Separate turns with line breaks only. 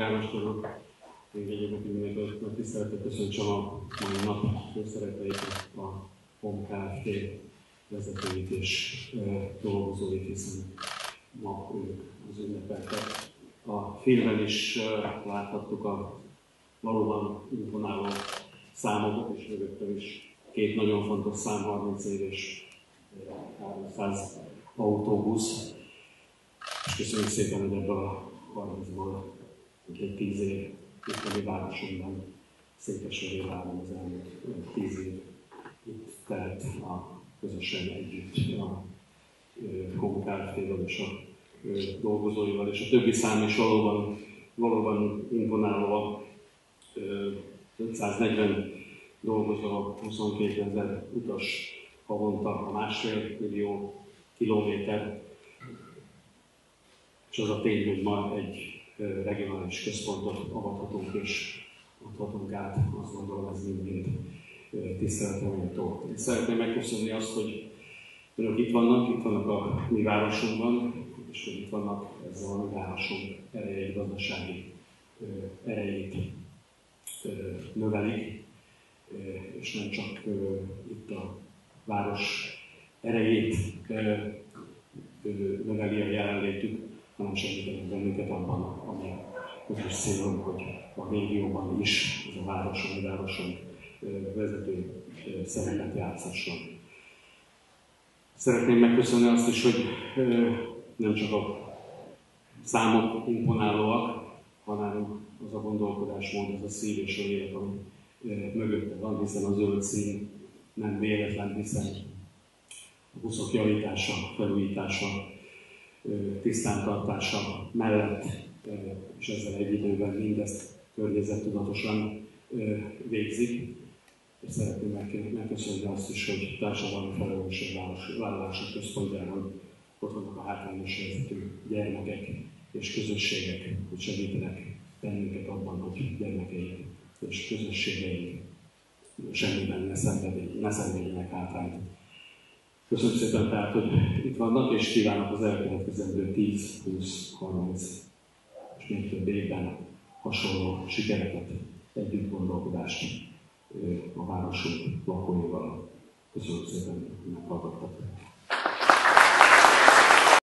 János vagyok. Még egyébként mindenkit nagy tiszteletet köszöntsem a mai nap főszerepeit a HOM Kft. vezetőit és dolgozóit, hiszen ma ők az ünnepeltek. A filmben is láthattuk a valóban imponáló számokat, és mögöttem is két nagyon fontos szám, 30 év és 300 autóbusz. És köszönjük szépen, hogy ebből a 30-ból egy 10 év itt a mi városunkban, Székesfehérváron az elmúlt 10 év. Itt telt a közösen együtt a kommunikálfével és a dolgozóival, és a többi szám is valóban, valóban imponáló. 540 dolgozó, 22 ezer utas havonta, a másfél millió kilométer, és az a tény, hogy ma egy regionális központot avathatunk és adhatunk át, azt gondolom ez mind-mind tiszteleteméltó. Én szeretném megköszönni azt, hogy önök itt vannak, itt vannak a mi városunkban, és hogy itt vannak ezzel a mi városunk erejei, gazdasági erejét növelik, és nem csak itt a város erejét növeli a jelenlétük, hanem segítenek bennünket abban, ami közös célunk, hogy a régióban is ez a város, a mi városunk vezető szerepet játszhasson. Szeretném megköszönni azt is, hogy nem csak a számok imponálóak, hanem az a gondolkodásmód, az a szív és a lélek, ami mögötte van, hiszen a zöld szín nem véletlen, hiszen a buszok javítása, felújítása, tisztántartása mellett, és ezzel egy időben mindezt környezettudatosan végzik. És szeretném megköszönni azt is, hogy társadalmi felelősségvállalások központjában ott vannak a hátrányos helyzetű gyermekek és közösségek, hogy segítenek bennünket abban, hogy gyermekeink és közösségeink semmiben ne, szenvedjenek, ne szenvedjenek hátrányt. Köszönöm szépen tehát, hogy itt vannak, és kívánok az elkövetkezendő 10, 20, 30 és még több évben hasonló sikereket, együtt gondolkodást a városunk lakóival. Köszönöm szépen, hogy meghallgattak.